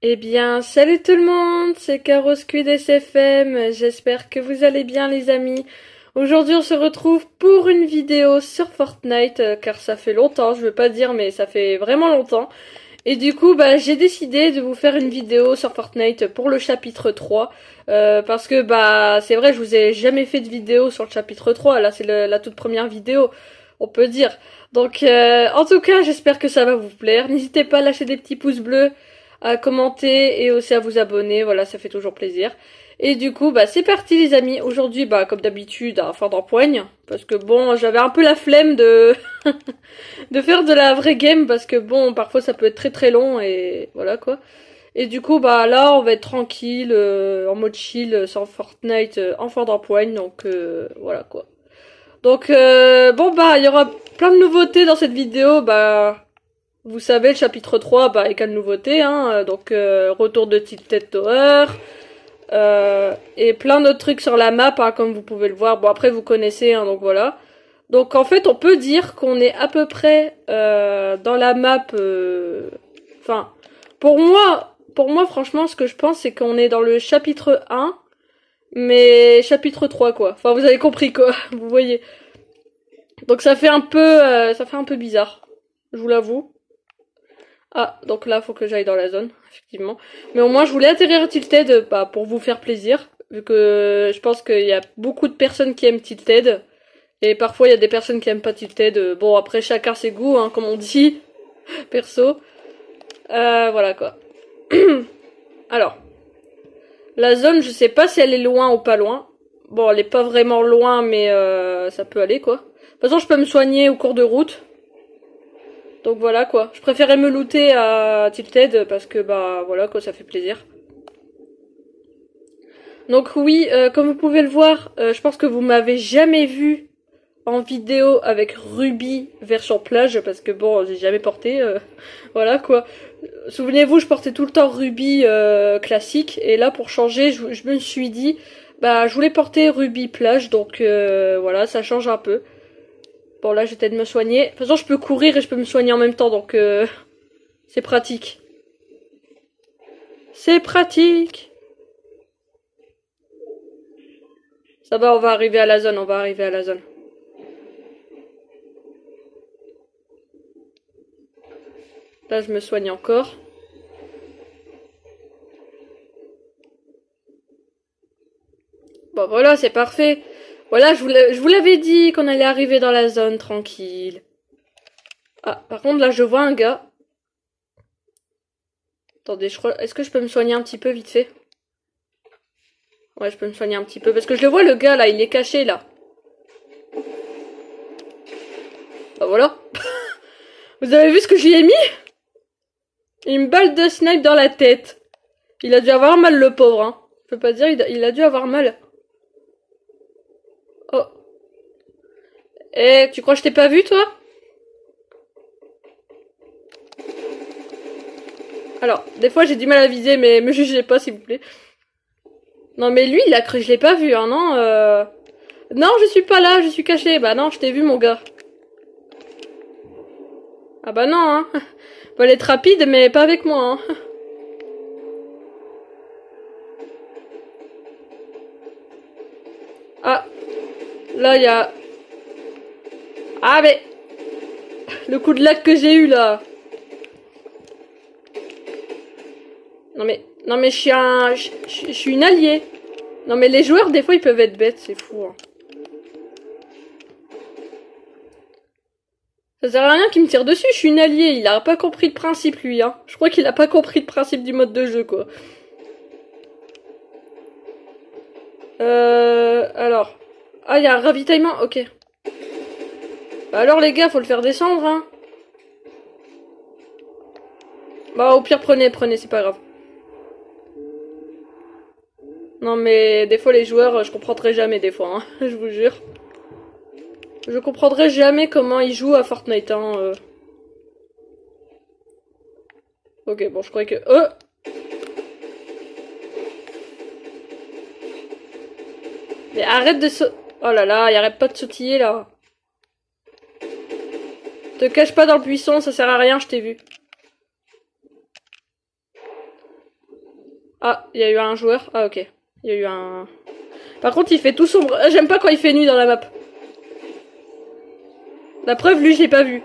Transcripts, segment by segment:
Eh bien, salut tout le monde, c'est Carosquid SFM, j'espère que vous allez bien les amis. Aujourd'hui on se retrouve pour une vidéo sur Fortnite, euh, car ça fait longtemps, je veux pas dire, mais ça fait vraiment longtemps. Et du coup, bah, j'ai décidé de vous faire une vidéo sur Fortnite pour le chapitre 3, euh, parce que bah, c'est vrai, je vous ai jamais fait de vidéo sur le chapitre 3, là c'est la toute première vidéo, on peut dire. Donc, euh, en tout cas, j'espère que ça va vous plaire. N'hésitez pas à lâcher des petits pouces bleus à commenter et aussi à vous abonner. Voilà, ça fait toujours plaisir. Et du coup, bah c'est parti les amis. Aujourd'hui, bah comme d'habitude, à fin d'empoigne. Parce que bon, j'avais un peu la flemme de de faire de la vraie game parce que bon, parfois ça peut être très très long et voilà quoi. Et du coup, bah là, on va être tranquille, euh, en mode chill, sans Fortnite, euh, en fin d'empoigne. Donc euh, voilà quoi. Donc bon bah, il y aura plein de nouveautés dans cette vidéo. Bah vous savez, le chapitre 3, bah, quelle nouveauté, hein, euh, donc euh, retour de Tilted Tower, euh, et plein d'autres trucs sur la map, hein, comme vous pouvez le voir. Bon, après, vous connaissez, hein, donc voilà. Donc en fait, on peut dire qu'on est à peu près euh, dans la map... Enfin, pour moi, pour moi, franchement, ce que je pense, c'est qu'on est dans le chapitre 1, mais chapitre 3, quoi. Enfin, vous avez compris, quoi, vous voyez. Donc ça fait un peu, ça fait un peu bizarre, je vous l'avoue. Ah, donc là, faut que j'aille dans la zone, effectivement. Mais au moins, je voulais atterrir Tilted bah, pour vous faire plaisir, vu que je pense qu'il y a beaucoup de personnes qui aiment Tilted. Et parfois, il y a des personnes qui aiment pas Tilted. Bon, après, chacun ses goûts, hein, comme on dit, perso. Euh, voilà, quoi. Alors, la zone, je sais pas si elle est loin ou pas loin. Bon, elle est pas vraiment loin, mais euh, ça peut aller, quoi. De toute façon, je peux me soigner au cours de route. Donc voilà quoi. Je préférais me looter à Tilted parce que bah voilà quoi, ça fait plaisir. Donc oui, euh, comme vous pouvez le voir, euh, je pense que vous m'avez jamais vu en vidéo avec Ruby version plage parce que bon, j'ai jamais porté. Euh, voilà quoi. Souvenez-vous, je portais tout le temps Ruby classique et là pour changer, je, je, me suis dit bah je voulais porter Ruby plage donc voilà, ça change un peu. Bon, là, j'étais de me soigner. De toute façon, je peux courir et je peux me soigner en même temps, donc euh, c'est pratique. C'est pratique. Ça va, on va arriver à la zone, on va arriver à la zone. Là, je me soigne encore. Bon, voilà, c'est parfait. Voilà, je vous l'avais dit qu'on allait arriver dans la zone tranquille. Ah, par contre, là, je vois un gars. Attendez, je. Est-ce que je peux me soigner un petit peu vite fait? Ouais, je peux me soigner un petit peu. Parce que je le vois, le gars, là, il est caché, là. Bah voilà. Vous avez vu ce que j'y ai mis? Une balle de snipe dans la tête. Il a dû avoir mal, le pauvre, hein. Je peux pas dire, il a dû avoir mal. Oh. Eh, tu crois que je t'ai pas vu, toi? Alors, des fois j'ai du mal à viser, mais me jugez pas, s'il vous plaît. Non, mais lui, il a cru que je l'ai pas vu, hein, non euh... Non, je suis pas là, je suis caché. Bah non, je t'ai vu, mon gars. Ah bah non, hein. Faut être rapide, mais pas avec moi, hein. Là, il y a... Ah, mais... Le coup de lac que j'ai eu, là. Non, mais... Non, mais je suis un... Je, suis une alliée. Non, mais les joueurs, des fois, ils peuvent être bêtes. C'est fou, hein. Ça sert à rien qu'il me tire dessus, je suis une alliée. Il a pas compris le principe, lui, hein. Je crois qu'il a pas compris le principe du mode de jeu, quoi. Euh... Alors... Ah, il y a un ravitaillement, ok. Bah alors les gars, faut le faire descendre, hein. Bah au pire, prenez, prenez, c'est pas grave. Non mais des fois les joueurs, je comprendrai jamais des fois, hein, je vous jure. Je comprendrai jamais comment ils jouent à Fortnite, hein. Euh. Ok, bon, je croyais que... Oh Mais arrête de... Oh là là, il arrête pas de sautiller là. Te cache pas dans le buisson, ça sert à rien, je t'ai vu. Ah, il y a eu un joueur. Ah, ok. Il y a eu un... Par contre, il fait tout sombre. Ah, J'aime pas quand il fait nuit dans la map. La preuve, lui, je l'ai pas vu.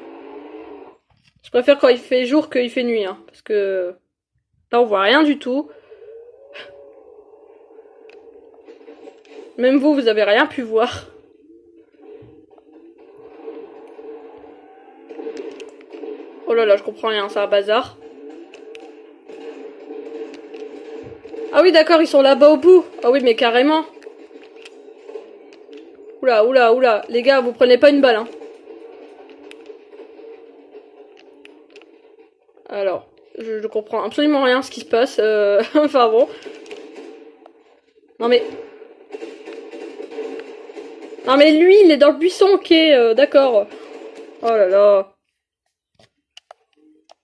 Je préfère quand il fait jour qu'il fait nuit, hein, parce que là, on voit rien du tout. Même vous, vous avez rien pu voir. Oh là là, je comprends rien, c'est un bazar. Ah oui, d'accord, ils sont là-bas au bout. Ah oui, mais carrément. Oula, oula, oula. Les gars, vous prenez pas une balle, hein. Alors, je, comprends absolument rien ce qui se passe. euh, enfin bon. Non mais... Non mais lui, il est dans le buisson, ok, euh, d'accord. Oh là là.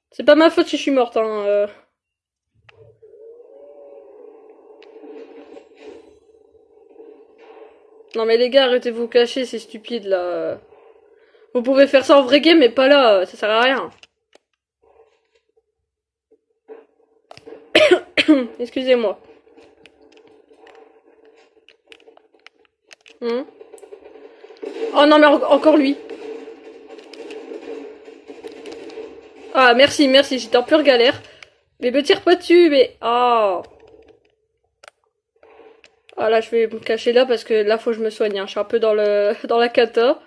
C'est pas ma faute si je suis morte, hein. euh. Non mais les gars, arrêtez de vous cacher, c'est stupide là. Vous pouvez faire ça en vrai game, mais pas là, ça sert à rien. Excusez-moi. Hmm? Oh non mais en- encore lui. Ah merci, merci, j'étais en pure galère. Mais me tire pas dessus, mais... Ah. Ah là je vais me cacher là parce que là faut que je me soigne. hein. Je suis un peu dans le dans la cata.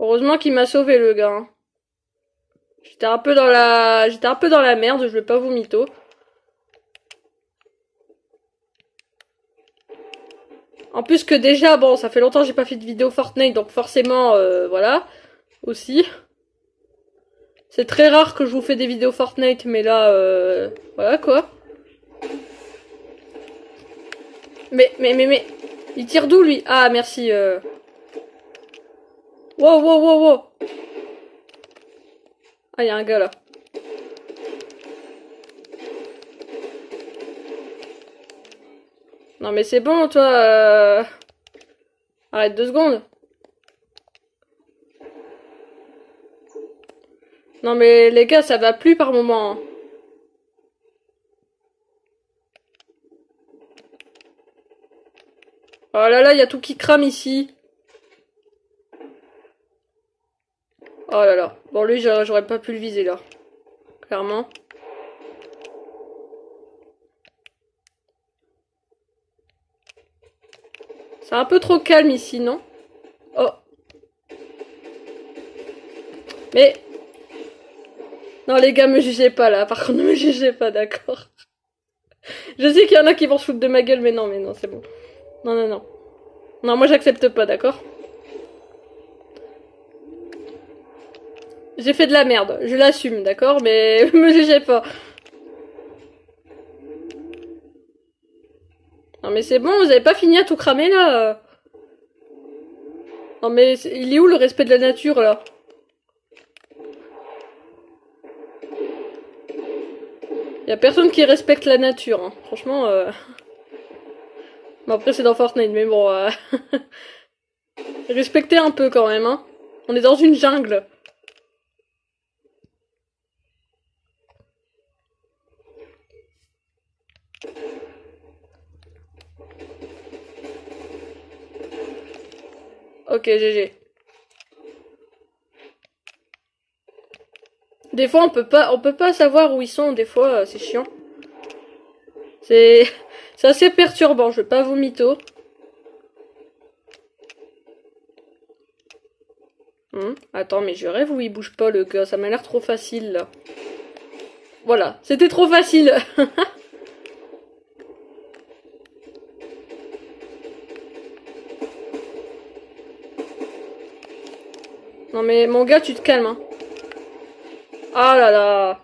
Heureusement qu'il m'a sauvé le gars. hein. J'étais un peu dans la j'étais un peu dans la merde, je vais pas vous mytho. En plus que déjà, bon, ça fait longtemps que j'ai pas fait de vidéo Fortnite, donc forcément, euh, voilà, aussi. C'est très rare que je vous fais des vidéos Fortnite, mais là, euh, voilà quoi. Mais, mais, mais, mais, il tire d'où lui? Ah, merci. Euh... Wow, wow, wow, wow. Ah, il y a un gars là. Non mais c'est bon, toi. euh, Arrête deux secondes. Non mais les gars, ça va plus par moment. hein. Oh là là, il y a tout qui crame ici. Oh là là. Bon lui, j'aurais j'aurais pas pu le viser là. Clairement. C'est un peu trop calme ici, non? Oh. Mais... Non les gars, me jugez pas là. Par contre, ne me jugez pas, d'accord Je sais qu'il y en a qui vont se foutre de ma gueule, mais non, mais non, c'est bon. Non, non, non. Non, moi j'accepte pas, d'accord? J'ai fait de la merde, je l'assume, d'accord? Mais me jugez pas. Non mais c'est bon, vous avez pas fini à tout cramer là Non mais il est où le respect de la nature là? Y a personne qui respecte la nature, hein. franchement. Euh... Bon après c'est dans Fortnite, mais bon. Euh... Respectez un peu quand même, hein. On est dans une jungle. Ok, GG. Des fois, on peut pas, on peut pas savoir où ils sont. Des fois, euh, c'est chiant. C'est, assez perturbant. Je vais pas vous. Hmm, Attends, mais je rêve où il bouge pas le gars. Ça m'a l'air trop facile là. Voilà, c'était trop facile. non mais mon gars, tu te calmes. Hein. Ah là là.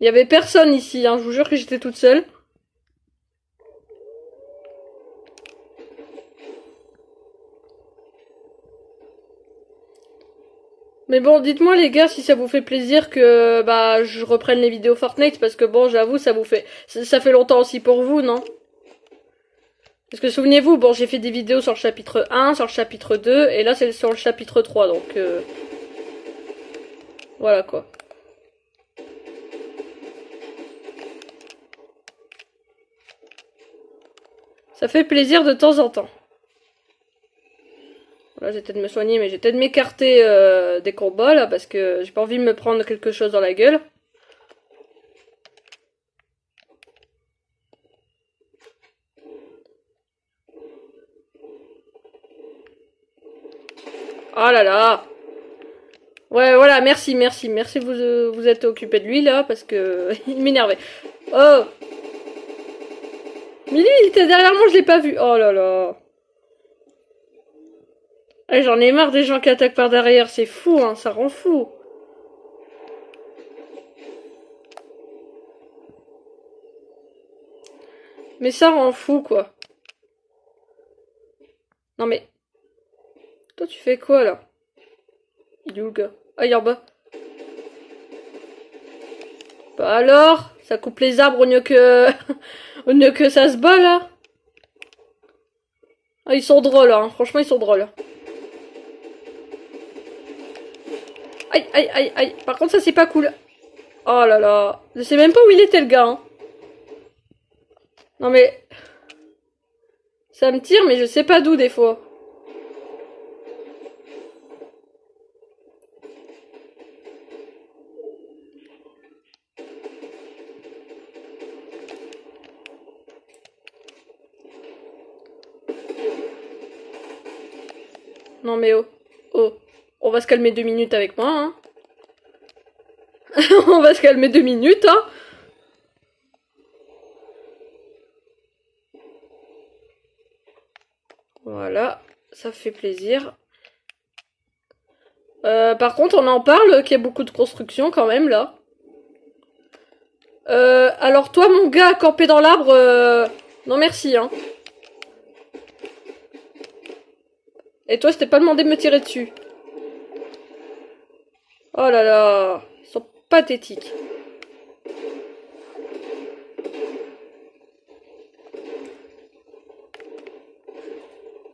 Il y avait personne ici, hein. je vous jure que j'étais toute seule. Mais bon, dites-moi les gars si ça vous fait plaisir que bah je reprenne les vidéos Fortnite parce que bon, j'avoue, ça vous fait ça ça fait longtemps aussi pour vous, non? Parce que souvenez-vous, bon, j'ai fait des vidéos sur le chapitre 1, sur le chapitre 2, et là c'est sur le chapitre 3, donc... Euh... Voilà quoi. Ça fait plaisir de temps en temps. Voilà, j'étais de me soigner, mais j'étais de m'écarter euh, des combats là, parce que j'ai pas envie de me prendre quelque chose dans la gueule. Oh là là Ouais, voilà, merci, merci, merci, vous euh, vous êtes occupé de lui, là, parce que il m'énervait. Oh Mais lui, il était derrière moi, je l'ai pas vu. Oh là là eh, J'en ai marre des gens qui attaquent par derrière, c'est fou, hein, ça rend fou. Mais ça rend fou, quoi. Non mais... Toi, tu fais quoi, là? Il est où, le gars? Ah, il est en bas. Bah alors? Ça coupe les arbres au lieu que... au lieu que ça se bat, là Ah, ils sont drôles, hein. Franchement, ils sont drôles. Aïe, aïe, aïe, aïe. Par contre, ça, c'est pas cool. Oh là là. Je sais même pas où il était, le gars. Hein. Non, mais... Ça me tire, mais je sais pas d'où, des fois. Mais oh, oh, on va se calmer deux minutes avec moi, hein. on va se calmer deux minutes, hein. Voilà, ça fait plaisir. Euh, par contre, on en parle qu'il y a beaucoup de construction quand même là. Euh, alors toi, mon gars, campé dans l'arbre, euh, non merci, hein. Et toi, je t'ai pas demandé de me tirer dessus. Oh là là, ils sont pathétiques.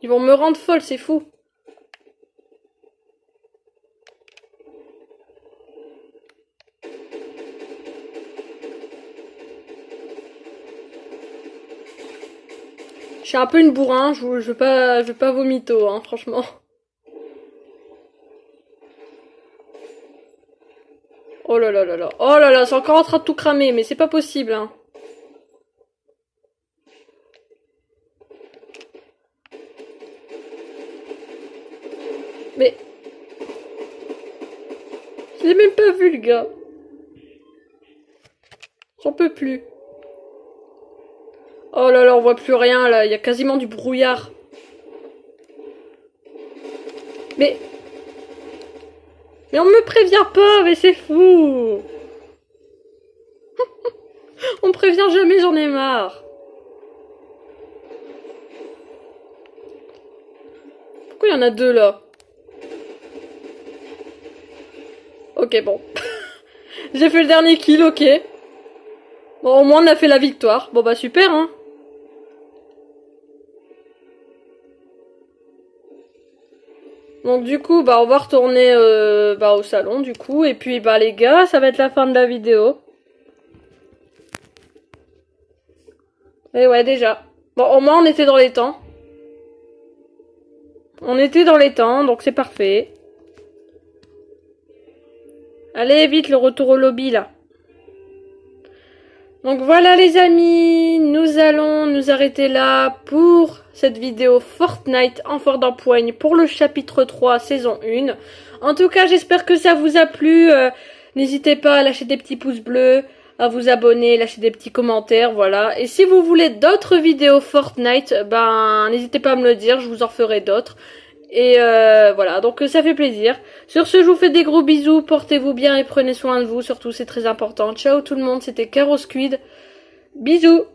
Ils vont me rendre folle, c'est fou. Je suis un peu une bourrin, je, veux pas, je veux pas hein, franchement. Oh là là là là. Oh là là, c'est encore en train de tout cramer, mais c'est pas possible, hein. Mais... Je l'ai même pas vu, le gars. J'en peux plus. Oh là là, on voit plus rien là, il y a quasiment du brouillard. Mais... Mais on me prévient pas, mais c'est fou On me prévient jamais, j'en ai marre. Pourquoi y en a deux là? Ok, bon. J'ai fait le dernier kill, ok. Bon, au moins on a fait la victoire. Bon bah super, hein. Donc du coup, bah on va retourner euh, bah, au salon du coup. Et puis bah les gars, ça va être la fin de la vidéo. Et ouais déjà. Bon au moins on était dans les temps. On était dans les temps, donc c'est parfait. Allez vite le retour au lobby là. Donc voilà les amis, nous allons nous arrêter là pour cette vidéo Fortnite en fort d'empoigne pour le chapitre 3 saison 1. En tout cas j'espère que ça vous a plu, euh, n'hésitez pas à lâcher des petits pouces bleus, à vous abonner, lâcher des petits commentaires, voilà. Et si vous voulez d'autres vidéos Fortnite, ben n'hésitez pas à me le dire, je vous en ferai d'autres. Et euh, voilà, donc ça fait plaisir. Sur ce, je vous fais des gros bisous, portez-vous bien et prenez soin de vous, surtout c'est très important. Ciao tout le monde, c'était Caro Squid. Bisous